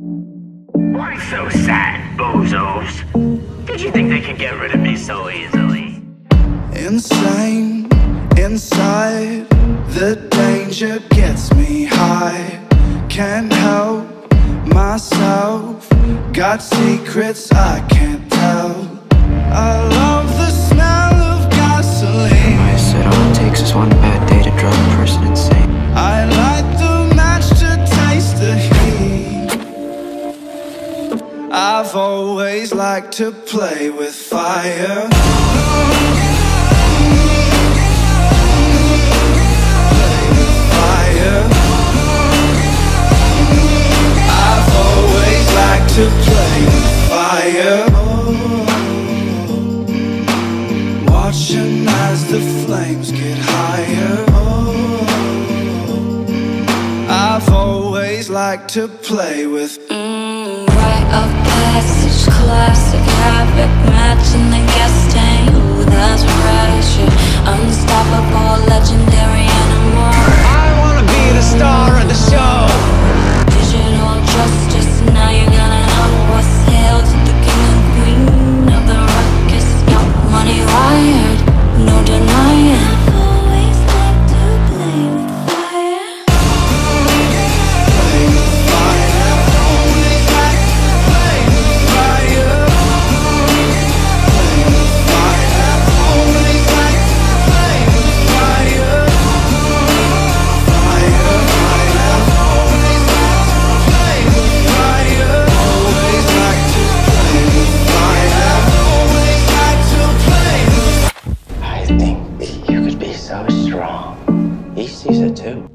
Why so sad, bozos? Did you think they could get rid of me so easily? Insane inside, the danger gets me high. Can't help myself, got secrets I can't tell. I've always liked to play with fire. Play fire. I've always liked to play with fire. Watching as the flames get higher. I've always liked to play with Mm, rite passage, classic habit, matching wrong. He sees it too.